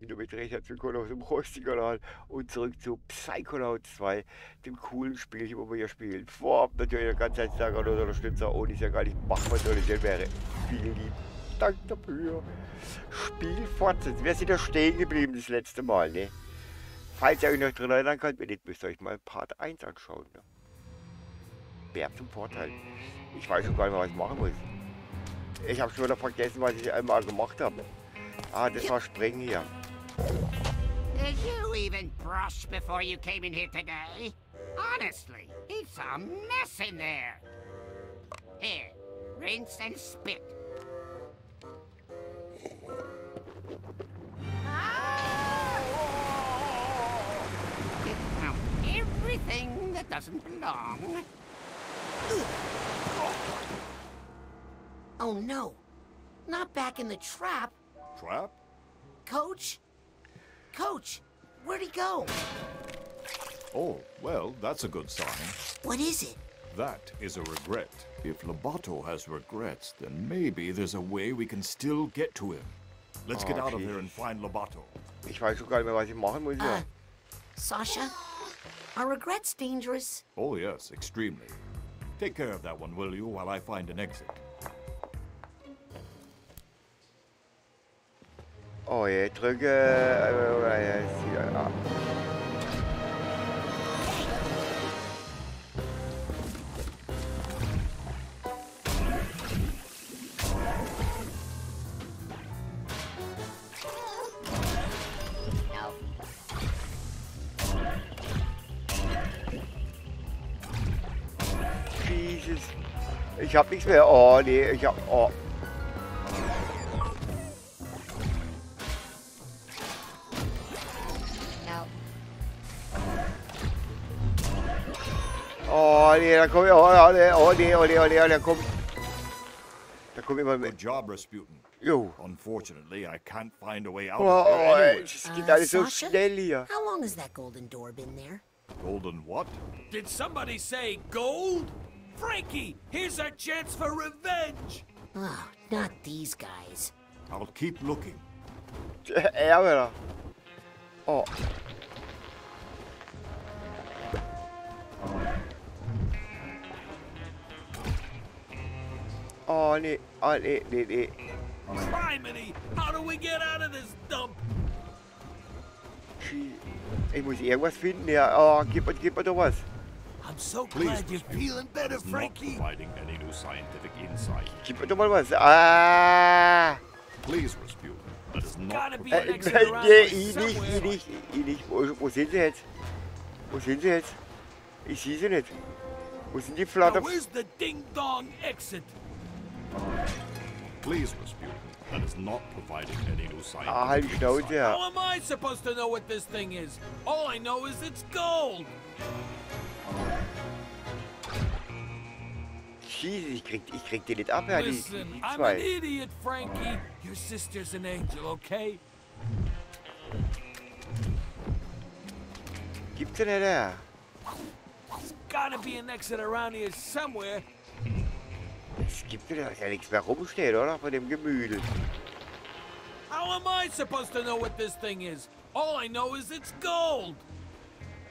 Damit recht herzlich willkommen aus dem Rosti-Kanal und zurück zu Psychonaut 2, dem coolen Spielchen, wo wir hier spielen. Vorab natürlich der ganze sagen oder Unterstützer, ohne es ja gar nicht machen natürlich, der wäre vielen lieben Dank dafür. Spiel fortsetzen. Wer ist da stehen geblieben das letzte Mal, ne? Falls ihr euch noch drin erinnern könnt, wenn nicht, müsst ihr euch mal Part 1 anschauen. Ne? Wäre zum Vorteil. Ich weiß schon gar nicht mehr, was ich machen muss. Ich habe schon wieder vergessen, was ich einmal gemacht habe. Ah, das war Springen hier. Did you even brush before you came in here today? Honestly, it's a mess in there. Here, rinse and spit. Doesn't belong. Oh no, not back in the trap. Trap? Coach? Coach, where'd he go? Oh, well, that's a good sign. What is it? That is a regret. If Lobato has regrets, then maybe there's a way we can still get to him. Let's get out of here and find Lobato. Ich weiß schon gar nicht mehr, was ich machen muss hier. Uh, Sasha, are regrets dangerous? Oh, yes, extremely. Take care of that one, will you, while I find an exit? Oh je, drücke. Äh, äh, äh, ah. Jesus. Ich hab nichts mehr. Oh nee, ich hab. Oh. No. Oh nee, da kommt. Oh, oh nee, oh nee, oh nee, oh nee, da kommt. Da kommt immer Good mit. job, Rasputin. Jo. Unfortunately, I can't find a way out Oh, of here oh, anyway. es geht Uh, alles so Sasha? schnell hier. How long has that golden door been there? Golden what? Did somebody say gold? Frankie, here's our chance for revenge. Oh, not these guys. I'll keep looking. Er wieder. Oh. Oh nee, oh nee, nee, nee. Criminy, how do we get out of this dump? Gee. Ich muss irgendwas finden, ja. Oh, gib, mir- gib mir doch was. I'm so Please, glad you're feeling better, That is not Frankie. providing any new scientific insight. Gib mir doch mal was. Ah! Please, Rasputin. That is not Gotta be an providing exit nee, around nee, here ich nicht, ich somewhere. nicht, ich nicht. Wo, wo sind sie jetzt? Wo sind sie jetzt? Ich sehe sie nicht. Wo sind die Now, Flatter? where's the ding-dong exit? Please, Rasputin. That is not providing any new scientific Ah, halt die Schnauze, insight. ja. How am I supposed to know what this thing is? All I know is it's gold. Jesus, ich krieg, ich krieg die nicht ab, ja, die, die I'm an zwei. idiot, Frankie. Your sister's an angel, okay? Gibt's ja nicht, ja. Gotta be an exit around here somewhere. Es gibt ja, da nichts mehr rumstehen, oder? Von dem Gemüse. How am I supposed to know what this thing is? All I know is it's gold.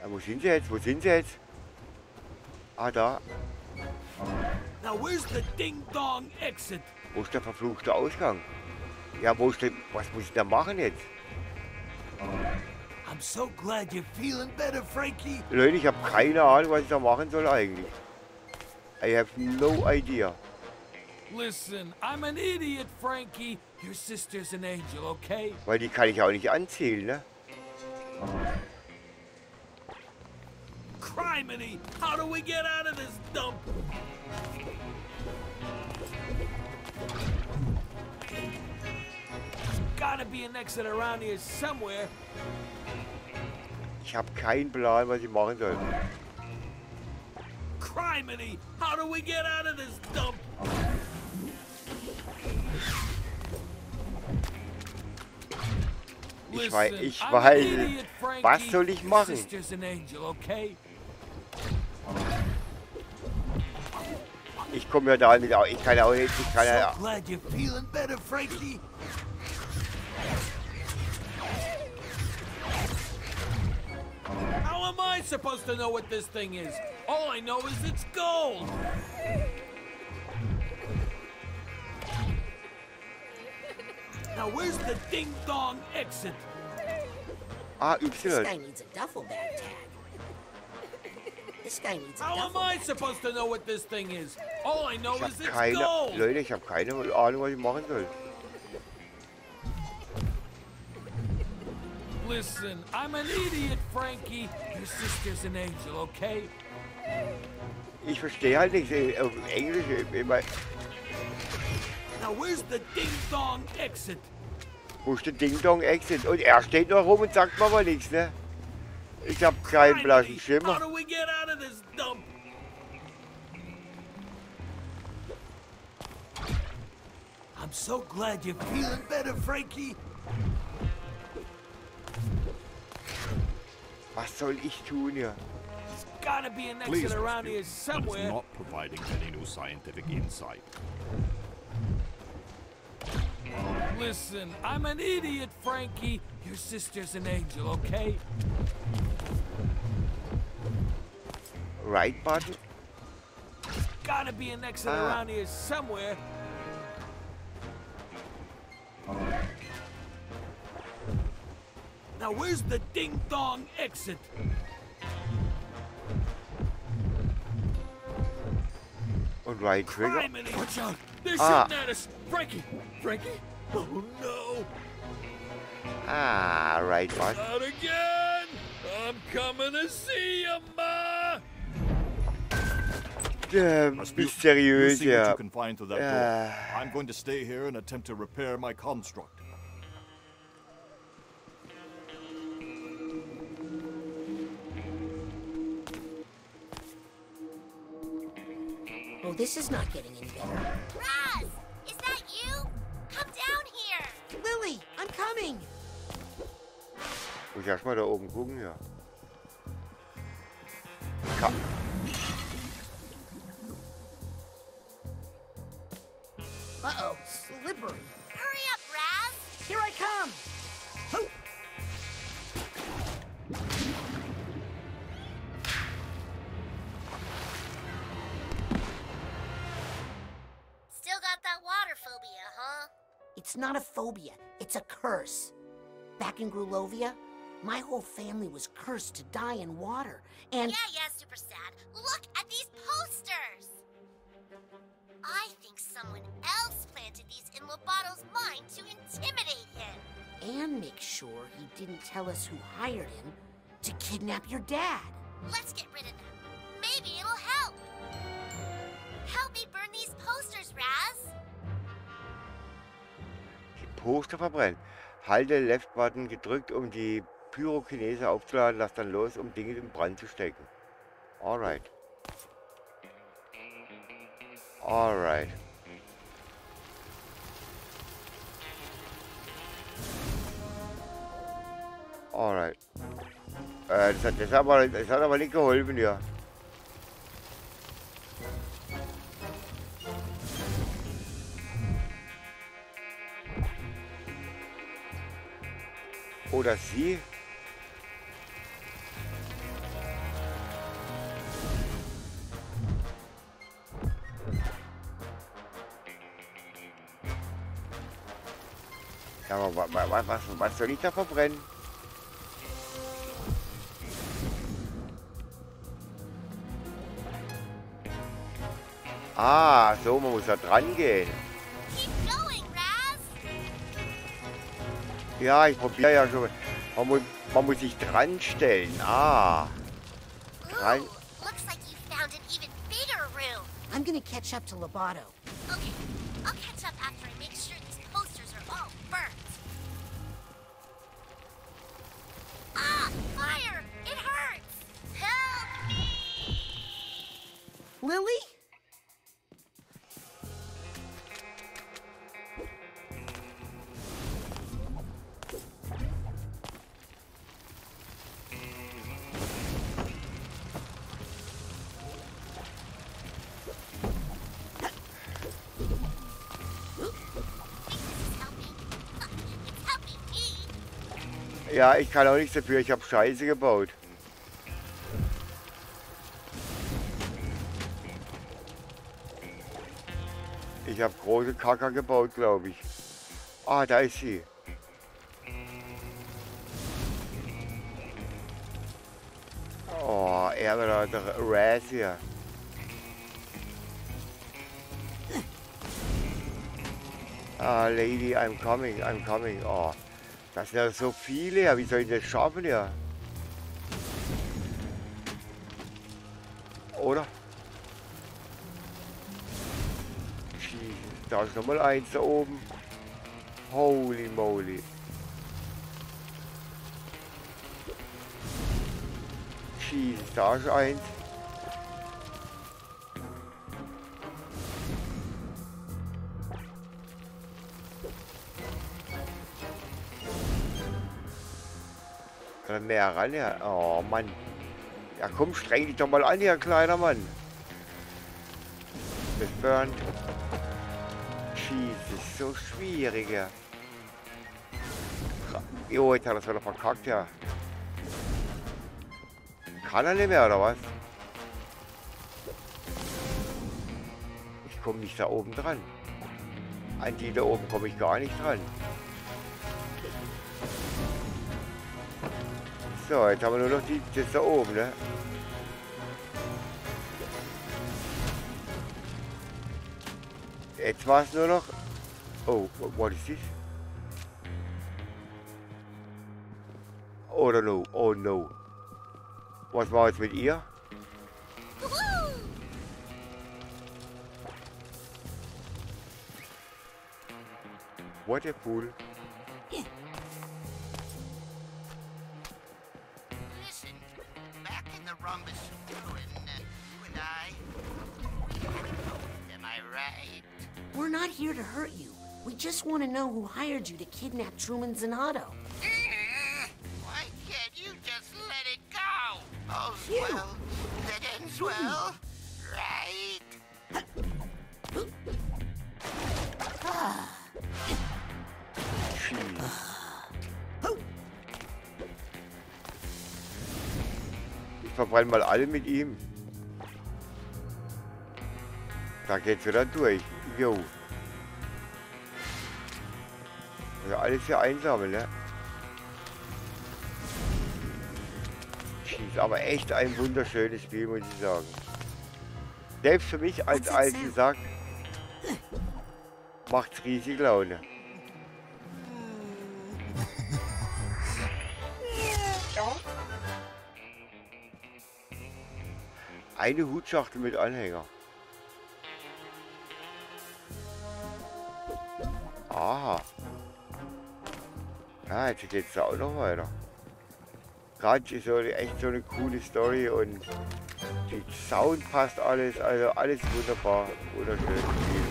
Ja, wo sind sie jetzt? Wo sind sie jetzt? Ah, da. Now, where's the ding-dong exit? Wo ist der verfluchte Ausgang? Ja, wo ist der, was muss ich da machen jetzt? I'm so glad you're feeling better, Frankie. Leute, ich habe keine Ahnung, was ich da machen soll eigentlich. I have no idea. Listen, I'm an idiot, Frankie. Your sister's an angel, okay? Weil die kann ich auch nicht anzählen, ne? Criminy! How do we get out of this dump? Gotta be an exit around here somewhere. Ich habe keinen Plan, was ich machen soll. Criminy! How do we get out of this dump? Ich weiß, ich weiß. Was soll ich machen? Ich komme ja da mit, au- ich kann auch nicht, ich kann ja, I supposed to know what this thing is? All I know is it's gold. Now where's the ding dong exit? ah, This guy needs a duffel bag tag. This guy needs a How am I bag. supposed to know what this thing is? All I know Ich is it's keine, gold. Leute, ich habe keine Ahnung, was ich machen soll. Listen, I'm an idiot, Frankie. Your sister's an angel, okay? Ich verstehe halt nichts äh, auf Englisch. äh, Immer, Now where's the ding dong exit? wo ist der Ding Dong Exit? Und er steht noch rum und sagt mir aber nichts, ne? Ich habe keinen blassen Schimmer. I'm so glad you're feeling better, Frankie. Was soll ich tun hier? There's gotta be an Please, exit around Mr. here But it's not providing any new scientific insight. Listen, I'm an idiot, Frankie. Your sister's an angel, okay? Right Button? Gotta be an exit Ah. around here somewhere. Now where's the ding dong exit? Und Right Trigger? Criminy! Watch out! They're Ah. shooting at us! Frankie! Frankie? Oh no! Ah, Right Button. Not again! I'm coming to see you, Ma! Äh, Rasputin, you mysteriös, see what you can find through that door. Ah. I'm going to stay here and attempt to repair my construct. Oh, this is not getting any better. Raz! Is that you? Come down here! Lily, I'm coming. Muss ich erstmal da oben gucken, ja. Ka Uh-oh, It's not a phobia, it's a curse. Back in Grulovia, my whole family was cursed to die in water. And Yeah, yeah, super sad. Look at these posters! I think someone else planted these in Lobato's mind to intimidate him. and make sure he didn't tell us who hired him to kidnap your dad. Let's get rid of them. Maybe it'll help. Help me burn these posters, Raz. Poster verbrennen. Halte Left Button gedrückt, um die Pyrokinese aufzuladen. Lass dann los, um Dinge in Brand zu stecken. Alright. Alright. Alright. Äh, das, hat, das, hat aber, das hat aber nicht geholfen, ja. Oder sie? Ja, aber wa, wa, wa, was, was soll ich da verbrennen? Ah, so, man muss da dran gehen. Ja, ich probiere ja schon. Man muss, man muss sich dran stellen. Ah. Dran. Ooh, looks like you found an even bigger room. I'm gonna catch up to Lobato. Okay, I'll catch up after I make sure these posters are all burnt. Ah, fire! It hurts! Help me! Lily? Ja, ich kann auch nichts dafür. Ich habe Scheiße gebaut. Ich habe große Kacker gebaut, glaube ich. Ah, da ist sie. Oh, er wieder der Raz hier. Ah, Lady, I'm coming, I'm coming. Oh, das sind ja so viele. Ja, wie soll ich das schaffen hier? Oder? Da ist nochmal eins da oben. Holy moly. Jesus, da ist eins. Mehr ran, ja. Oh Mann. Ja komm, streng dich doch mal an, hier, kleiner Mann. Mit Burn. Jesus, so schwierig, ja. Jo, jetzt hat er es wieder verkackt, ja. Kann er nicht mehr, oder was? Ich komme nicht da oben dran. An die da oben komme ich gar nicht dran. So, jetzt haben wir nur noch die, das da oben, ne? Jetzt war es nur noch... Oh, what is this? Oh no, oh no. Was war jetzt mit ihr? What a fool. Back in the rhombus uh, you and I. Am I right? We're not here to hurt you. We just want to know who hired you to kidnap Truman Zanato. Eh, Why can't you just let it go? Oh, well, that ends well, Ich verbrenne mal alle mit ihm. Da geht's wieder durch. Jo. Ja, alles hier einsammeln, ne? Ist aber echt ein wunderschönes Spiel, muss ich sagen. Selbst für mich als alten? Sack macht's riesig Laune. Eine Hutschachtel mit Anhänger. Aha. Ja, jetzt geht's da auch noch weiter. Gerade ist so eine- echt so eine coole Story und die Sound passt alles, also alles wunderbar, wunderschön.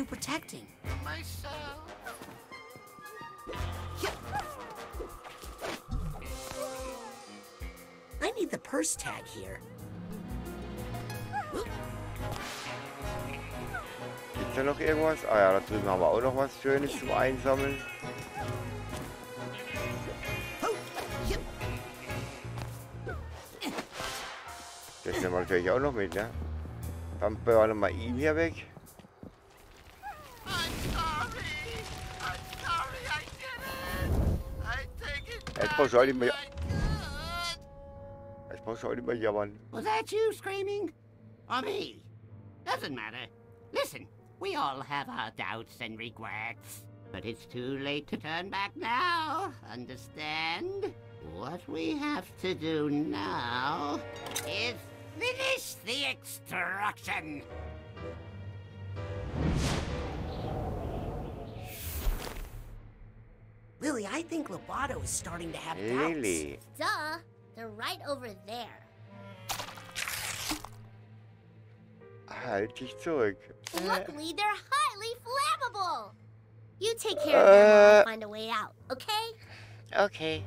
You protecting? Myself. I need the purse tag here. Gibt's da noch irgendwas? Ah ja, da drüben haben wir auch noch was Schönes zum Einsammeln. Das nehmen wir natürlich auch noch mit, ne? Dann burnen wir ihn hier weg. I jetzt brauchst du auch nicht mehr jammern. Was that you screaming? Or me? Doesn't matter. Listen, we all have our doubts and regrets. But it's too late to turn back now. Understand? What we have to do now is finish the extraction. Lily, I think Lobato is starting to have doubts. Lili. Duh, they're right over there. Halt dich zurück. Luckily, they're highly flammable. You take care of them while I Uh. find a way out, okay? Okay.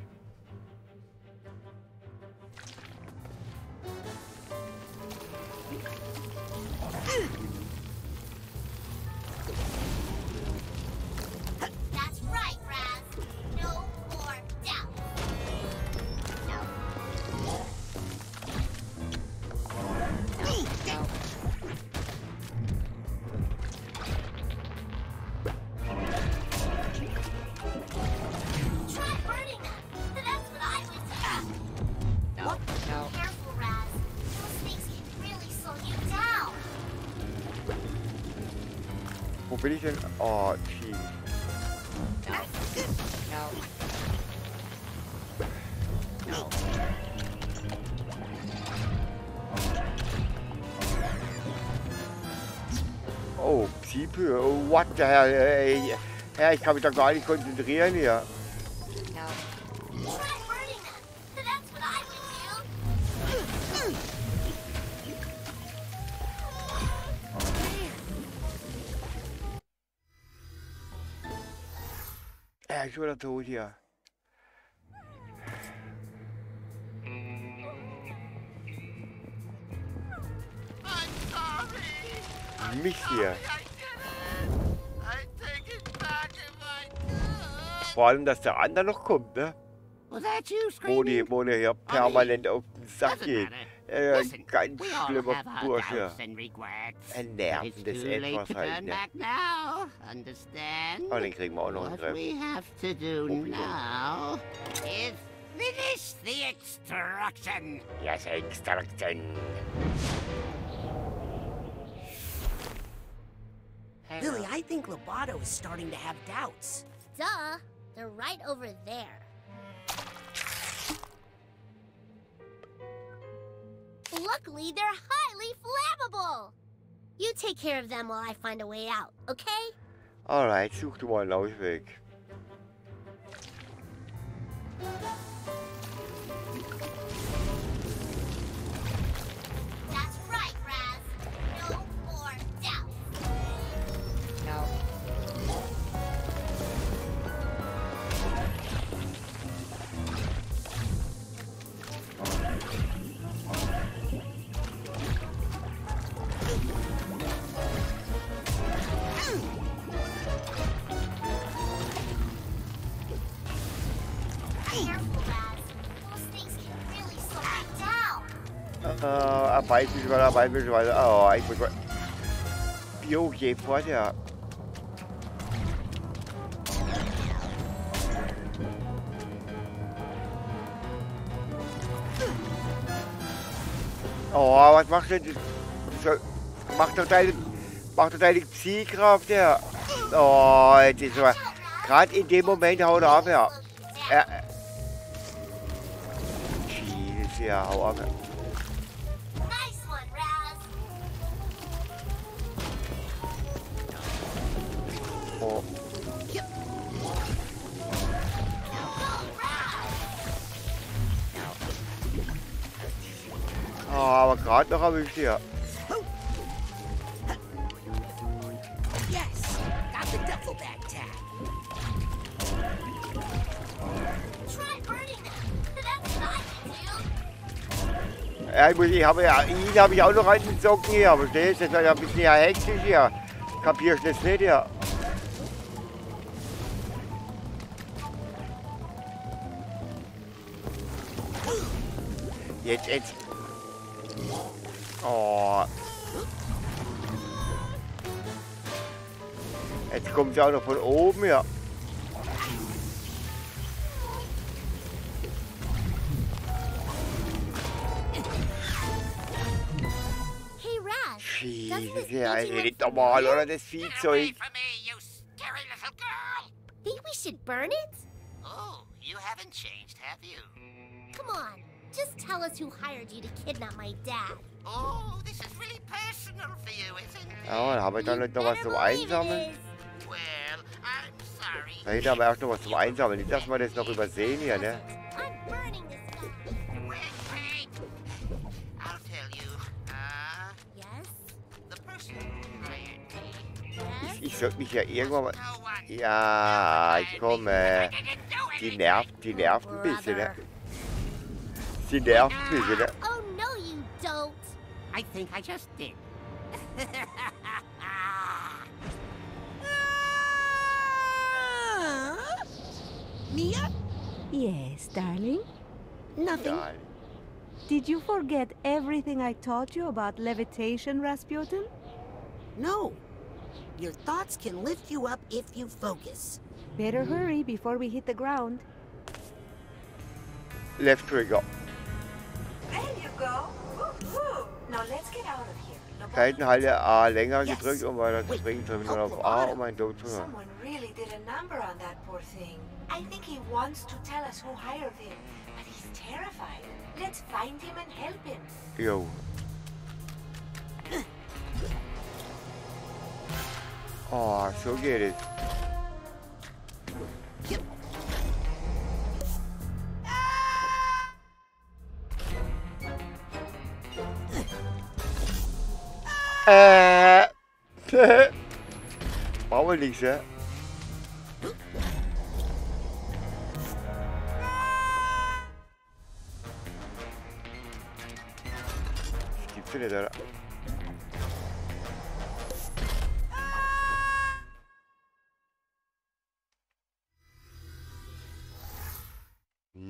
Bin ich denn? Oh, Team. Oh, Psiepe, oh, what the hell, ey. Ich kann mich da gar nicht konzentrieren hier. Er schon wieder tot hier. Mich hier. Vor allem, dass der andere noch kommt, ne? Wo die, wo der hier permanent auf den Sack geht. Uh, Listen, ganz schlimmer Bursche. Ein nervendes Etwas halt, ne? Aber ah, den kriegen wir auch noch in now is Finish the extraction! Yes, extraction! Lily, I think Lobato is starting to have doubts. Duh! They're right over there. Luckily, they're highly flammable. You take care of them while I find a way out, okay? Alright, such du mal einen Ausweg. Äh, arbeiten wir weiter, arbeiten wir weiter. Oh, muss mal... Jo, je vor der... Oh, was macht denn das? So, Mach doch deine... Mach doch deine Psi-Kraft, ja. Oh, jetzt ist aber... Gerade in dem Moment haut er ab, ja. Er... Nice one, Raz. Oh. Oh, aber gerade noch erwischt hier. Muss, ich habe ja, ihn habe ich auch noch an den Socken hier, du? Das ist ja ein bisschen hektisch hier. Kapierst du das nicht hier? Jetzt, jetzt. Oh. Jetzt kommt sie auch noch von oben, ja. Jesus, ja, das ist nicht normal, oder? Das Get away Viehzeug. from me, you scary little girl! Think we should burn it? Oh, you haven't changed, have you? Come on. Just tell us who hired you to kidnap my dad. Oh, this is really personal for you, isn't it? Da haben wir dann You nicht noch was zum Einsammeln. Well, I'm sorry. Da hinten haben wir erst noch was zum Einsammeln. Nicht, dass wir das noch übersehen hier, ne? Ich sollte mich ja irgendwann mal... Ja, ich komme. I didn't do Die nervt, die nervt ein bisschen, ne? Sie nervt ein bisschen, ne? Oh, no, you don't. I think I just did. Mia? Yes, darling. Nothing. Ja, Did you forget everything I taught you about levitation, Rasputin? No. Your thoughts can lift you up if you focus. Better hurry before we hit the ground. Left Trigger. There you go. Now let's get out of here. Seitenhalte A länger Yes. gedrückt, um weiter zu Wait, bringen. Drücke help nur auf A, um einen Tod zu hören. Someone really did a number on that poor thing. I think he wants to tell us who hired him, but he's terrified. Let's find him and help him. Jo. Aa çok geri. Eee. Power Leagues ya. Skiptir eder.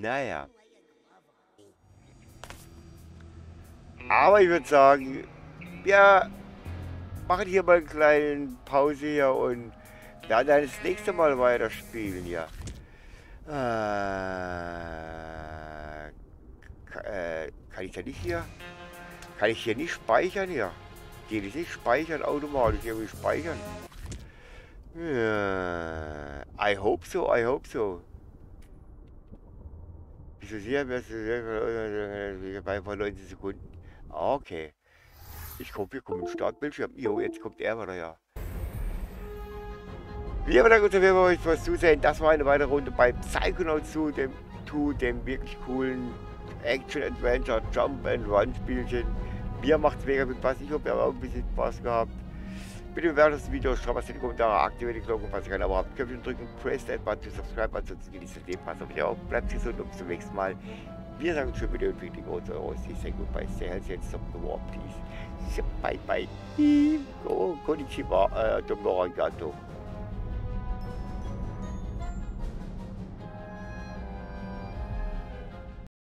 Naja. Aber ich würde sagen, wir machen hier mal eine kleine Pause hier und werden dann das nächste Mal weiterspielen hier. Äh, äh, kann ich da nicht hier? Kann ich hier nicht speichern hier? Geht es nicht speichern automatisch irgendwie speichern? Ja, I hope so, I hope so. Wieso sehr, wer bei vor 19 Sekunden? Ah, okay. Ich komme, wir kommen im Startbildschirm. Jo, jetzt kommt er wieder, ja. Wir auf jeden Fall euch fürs Zusehen. Das war eine weitere Runde bei Psychonauts 2, dem, 2, dem wirklich coolen Action-Adventure Jump-and-Run-Spielchen. Mir macht es mega viel Spaß. Ich hoffe, ihr habt auch ein bisschen Spaß gehabt. Bitte bewertet das Video, schreibt was in die Kommentare, aktiviert die Glocke, falls ihr kein Abo habt. Köpfchen drücken, press that button to subscribe, ansonsten genießt das Leben, passt auf euch auf, bleibt gesund und bis zum nächsten Mal. Wir sagen schon wieder die große Euro. Sie say goodbye, stay healthy and stop the war, please. Bye bye. Konnichiwa, äh, domo arigato.